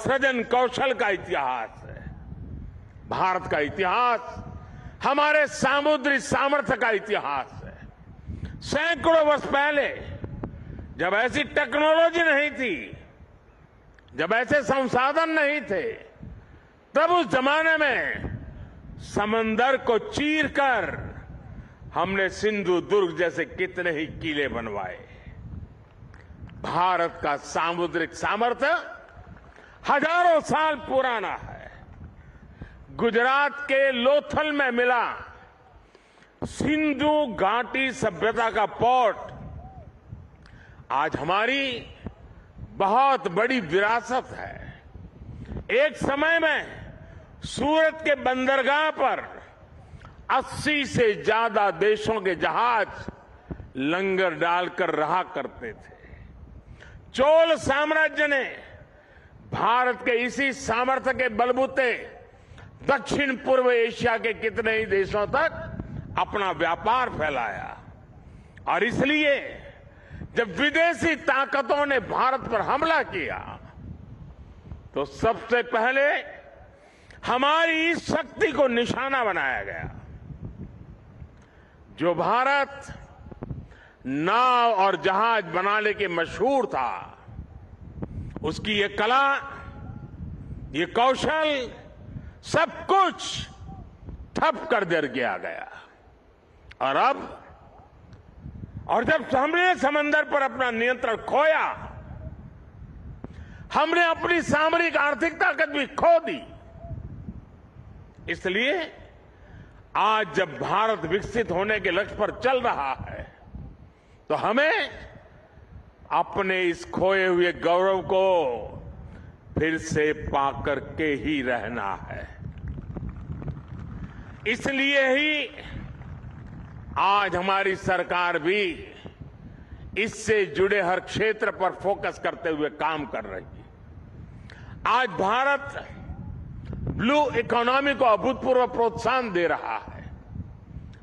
सृजन कौशल का इतिहास है। भारत का इतिहास, हमारे सामुद्रिक सामर्थ्य का इतिहास है। सैकड़ों वर्ष पहले, जब ऐसी टेक्नोलॉजी नहीं थी, जब ऐसे संसाधन नहीं थे, तब उस जमाने में समंदर को चीर कर हमने सिंधु दुर्ग जैसे कितने ही किले बनवाए। भारत का सामुद्रिक सामर्थ्य हज़ारों साल पुराना है। गुजरात के लोथल में मिला सिंधु घाटी सभ्यता का पोर्ट। आज हमारी बहुत बड़ी विरासत है। एक समय में सूरत के बंदरगाह पर 80 से ज़्यादा देशों के जहाज़ लंगर डालकर रहा करते थे। चोल साम्राज्य ने भारत के इसी सामर्थ्य के बलबूते दक्षिण पूर्व एशिया के कितने ही देशों तक अपना व्यापार फैलाया। और इसलिए जब विदेशी ताकतों ने भारत पर हमला किया तो सबसे पहले हमारी इस शक्ति को निशाना बनाया गया, जो भारत नाव और जहाज़ बनाने के मशहूर था। उसकी ये कला, ये कौशल सब कुछ ठप कर दे किया गया और अब, और जब हमने समंदर पर अपना नियंत्रण खोया, हमने अपनी सामरिक आर्थिक ताकत भी खो दी। इसलिए आज जब भारत विकसित होने के लक्ष्य पर चल रहा है तो हमें अपने इस खोए हुए गौरव को फिर से पाकर के ही रहना है। इसलिए ही आज हमारी सरकार भी इससे जुड़े हर क्षेत्र पर फोकस करते हुए काम कर रही है। आज भारत ब्लू इकोनॉमी को अभूतपूर्व प्रोत्साहन दे रहा है।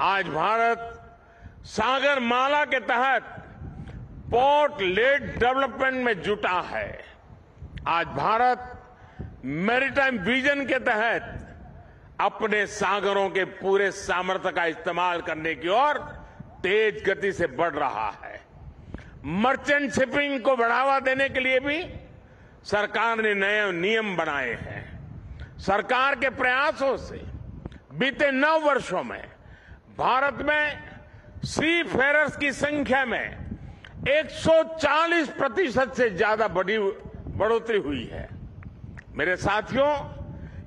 आज भारत सागर माला के तहत पोर्ट लेड डेवलपमेंट में जुटा है। आज भारत मैरीटाइम विजन के तहत अपने सागरों के पूरे सामर्थ्य का इस्तेमाल करने की ओर तेज गति से बढ़ रहा है। मर्चेंट शिपिंग को बढ़ावा देने के लिए भी सरकार ने नए नियम बनाए हैं। सरकार के प्रयासों से बीते नौ वर्षों में भारत में सी फेरर्स की संख्या में 140 प्रतिशत से ज़्यादा बड़ी बढ़ोतरी हुई है। मेरे साथियों,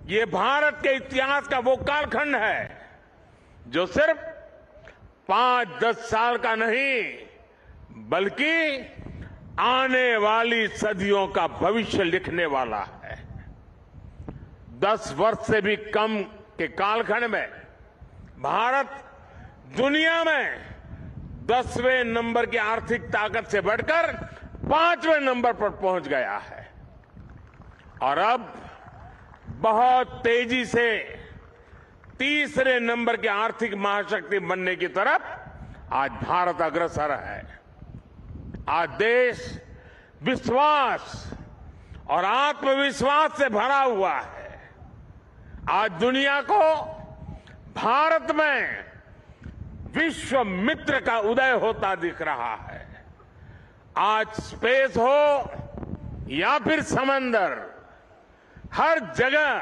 ये भारत के इतिहास का वो कालखंड है, जो सिर्फ़ पाँच दस साल का नहीं, बल्कि आने वाली सदियों का भविष्य लिखने वाला है। दस वर्ष से भी कम के कालखंड में भारत दुनिया में दसवें नंबर की आर्थिक ताकत से बढ़कर पाँचवें नंबर पर पहुँच गया है। और अब बहुत तेज़ी से तीसरे नंबर की आर्थिक महाशक्ति बनने की तरफ़ आज भारत अग्रसर है। आज देश विश्वास और आत्मविश्वास से भरा हुआ है। आज दुनिया को भारत में विश्व मित्र का उदय होता दिख रहा है। आज स्पेस हो या फिर समंदर, हर जगह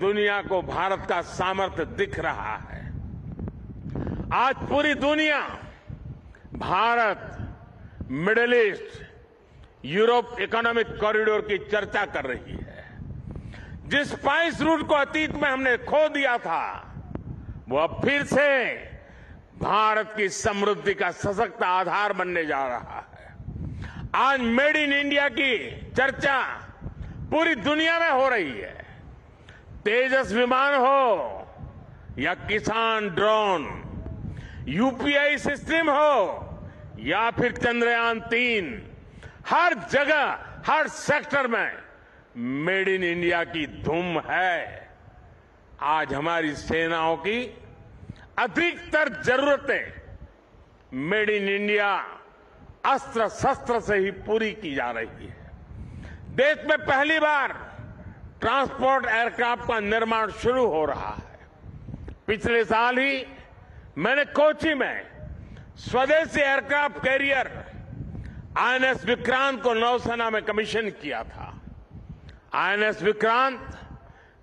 दुनिया को भारत का सामर्थ्य दिख रहा है। आज पूरी दुनिया, Bharat Middle East Europe economic corridor की चर्चा कर रही है। जिस स्पाइस रूट को अतीत में हमने खो दिया था, वो अब फिर से भारत की समृद्धि का सशक्त आधार बनने जा रहा है। आज मेड इन इंडिया की चर्चा पूरी दुनिया में हो रही है। तेजस विमान हो या किसान ड्रोन, यूपीआई सिस्टम हो या फिर चंद्रयान तीन, हर जगह, हर सेक्टर में मेड इन इंडिया की धूम है। आज हमारी सेनाओं की अधिकतर जरूरतें मेड इन इंडिया अस्त्र शस्त्र से ही पूरी की जा रही है। देश में पहली बार ट्रांसपोर्ट एयरक्राफ्ट का निर्माण शुरू हो रहा है। पिछले साल ही मैंने कोची में स्वदेशी एयरक्राफ्ट कैरियर आईएनएस विक्रांत को नौसेना में कमीशन किया था। INS Vikrant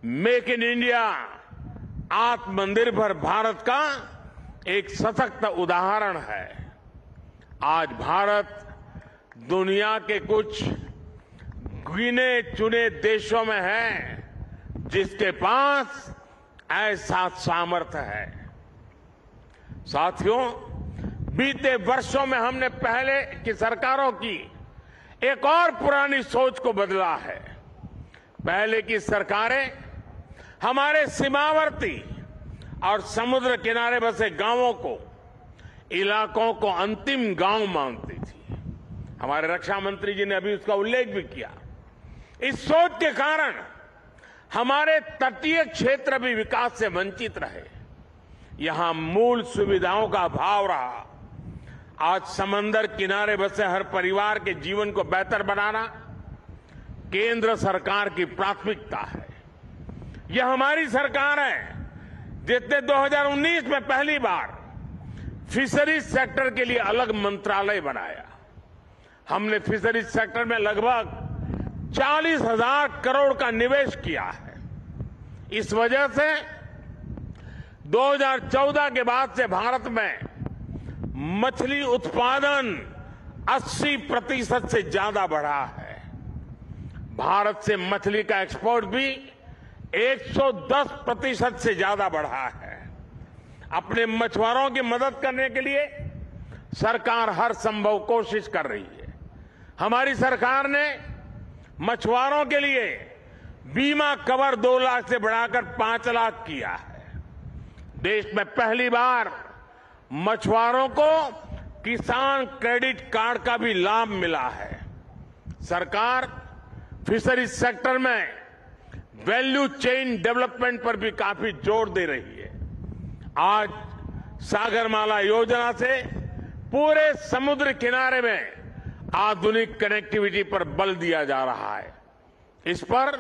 make in India आत्मनिर्भर भारत का एक सशक्त उदाहरण है। आज भारत दुनिया के कुछ गिने चुने देशों में है, जिसके पास ऐसा सामर्थ्य है। साथियों, बीते वर्षों में हमने पहले की सरकारों की एक और पुरानी सोच को बदला है। पहले की सरकारें हमारे सीमावर्ती और समुद्र किनारे बसे गाँवों को, इलाकों को अंतिम गाँव मानती थी। हमारे रक्षा मंत्री जी ने अभी उसका उल्लेख भी किया। इस सोच के कारण हमारे तटीय क्षेत्र भी विकास से वंचित रहे। यहाँ मूल सुविधाओं का अभाव रहा। आज समंदर किनारे बसे हर परिवार के जीवन को बेहतर बनाना केंद्र सरकार की प्राथमिकता है। यह हमारी सरकार है। जिसने 2019 में पहली बार फिशरीज सेक्टर के लिए अलग मंत्रालय बनाया। हमने फिशरीज सेक्टर में लगभग चालीस हज़ार करोड़ का निवेश किया है। इस वजह से 2014 के बाद से भारत में मछली उत्पादन 80 प्रतिशत से ज़्यादा बढ़ा है। भारत से मछली का एक्सपोर्ट भी 110 प्रतिशत से ज़्यादा बढ़ा है। अपने मछुआरों की मदद करने के लिए सरकार हर संभव कोशिश कर रही है। हमारी सरकार ने मछुआरों के लिए बीमा कवर दो लाख से बढ़ाकर पाँच लाख किया है। देश में पहली बार मछुआरों को किसान क्रेडिट कार्ड का भी लाभ मिला है। सरकार फिशरीज सेक्टर में वैल्यू चेन डेवलपमेंट पर भी काफ़ी ज़ोर दे रही है। आज सागरमाला योजना से पूरे समुद्र किनारे में आधुनिक कनेक्टिविटी पर बल दिया जा रहा है। इस पर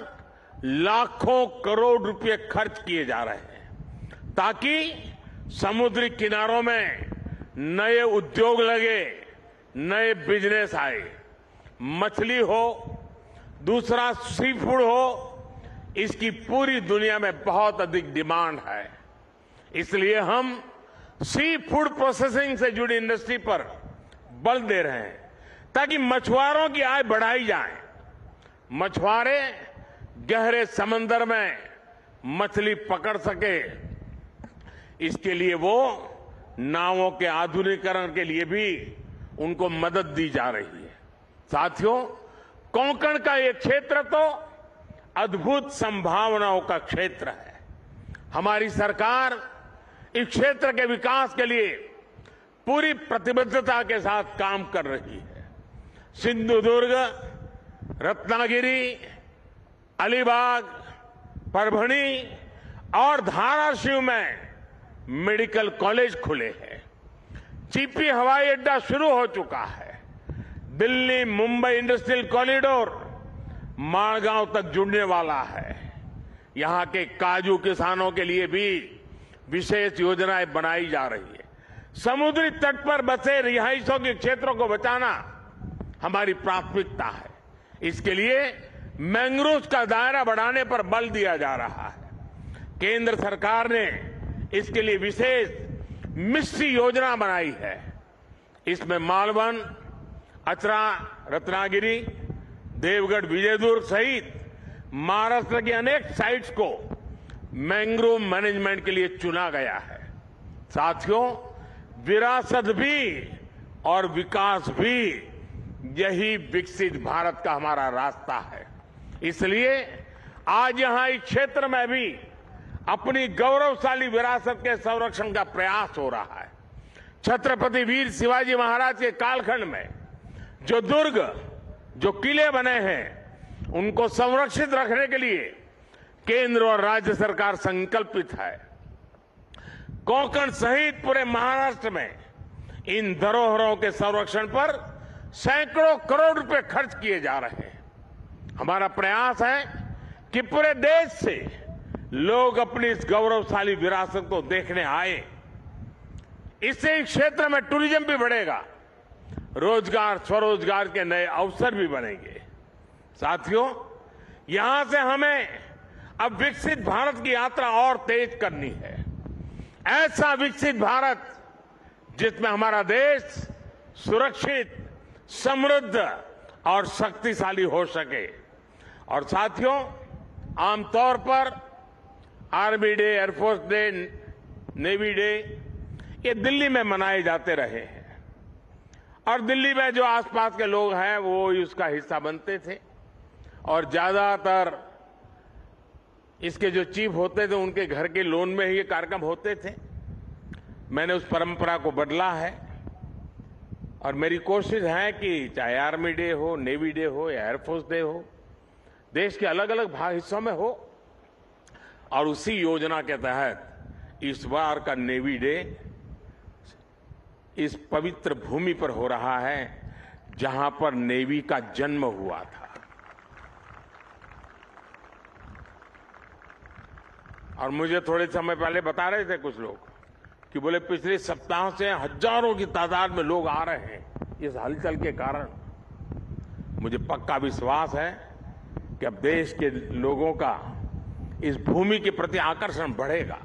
लाखों करोड़ रुपए खर्च किए जा रहे हैं ताकि समुद्री किनारों में नए उद्योग लगे, नए बिज़नेस आए। मछली हो, दूसरा सी फ़ूड हो इसकी पूरी दुनिया में बहुत अधिक डिमांड है। इसलिए हम सी फ़ूड प्रोसेसिंग से जुड़ी इंडस्ट्री पर बल दे रहे हैं, ताकि मछुआरों की आय बढ़ाई जाए। मछुआरे गहरे समंदर में मछली पकड़ सके। इसके लिए वो नावों के आधुनिकीकरण के लिए भी उनको मदद दी जा रही है। साथियों, कोंकण का ये क्षेत्र तो अद्भुत संभावनाओं का क्षेत्र है। हमारी सरकार इस क्षेत्र के विकास के लिए पूरी प्रतिबद्धता के साथ काम कर रही है। सिंधुदुर्ग, रत्नागिरी, अलीबाग, परभणी और धाराशिव में मेडिकल कॉलेज खुले हैं। चीपी हवाई अड्डा शुरू हो चुका है। दिल्ली मुंबई इंडस्ट्रियल कॉरिडोर माड़गांव तक जुड़ने वाला है। यहाँ के काजू किसानों के लिए भी विशेष योजनाएँ बनाई जा रही है। समुद्री तट पर बसे रिहायशों के क्षेत्रों को बचाना हमारी प्राथमिकता है। इसके लिए मैंग्रोव का दायरा बढ़ाने पर बल दिया जा रहा है। केंद्र सरकार ने इसके लिए विशेष मिस्ट्री योजना बनाई है। इसमें मालवन, अचरा, रत्नागिरी देवगढ़ विजयदुर्ग सहित महाराष्ट्र की अनेक साइट्स को मैंग्रोव मैनेजमेंट के लिए चुना गया है। साथियों, विरासत भी और विकास भी यही विकसित भारत का हमारा रास्ता है। इसलिए आज यहाँ इस क्षेत्र में भी अपनी गौरवशाली विरासत के संरक्षण का प्रयास हो रहा है। छत्रपति वीर शिवाजी महाराज के कालखंड में जो दुर्ग जो किले बने हैं, उनको संरक्षित रखने के लिए केंद्र और राज्य सरकार संकल्पित है। कोंकण सहित पूरे महाराष्ट्र में इन धरोहरों के संरक्षण पर सैकड़ों करोड़ रुपए खर्च किए जा रहे हैं। हमारा प्रयास है कि पूरे देश से लोग अपनी इस गौरवशाली विरासत को देखने आए। इससे इस क्षेत्र में टूरिज़्म भी बढ़ेगा। रोज़गार, स्वरोजगार के नए अवसर भी बनेंगे। साथियों, यहाँ से हमें अब विकसित भारत की यात्रा और तेज करनी है। ऐसा विकसित भारत जिसमें हमारा देश सुरक्षित, समृद्ध और शक्तिशाली हो सके। और साथियों, आमतौर पर army day air force day, navy day, ये दिल्ली में मनाए जाते रहे हैं। और दिल्ली में जो आसपास के लोग हैं, वो उसका हिस्सा बनते थे। और ज़्यादातर इसके जो चीफ होते थे, उनके घर के लोन में ही ये कार्यक्रम होते थे। मैंने उस परंपरा को बदला है। और मेरी कोशिश है कि चाहे आर्मी डे हो नेवी डे हो या एयरफोर्स डे हो, देश के अलग अलग भाग हिस्सों में हो। और उसी योजना के तहत इस बार का नेवी डे इस पवित्र भूमि पर हो रहा है जहाँ पर नेवी का जन्म हुआ था। और मुझे थोड़े समय पहले बता रहे थे कुछ लोग कि बोले, पिछले सप्ताह से हज़ारों की तादाद में लोग आ रहे हैं इस हलचल के कारण। मुझे पक्का विश्वास है कि अब देश के लोगों का इस भूमि के प्रति आकर्षण बढ़ेगा।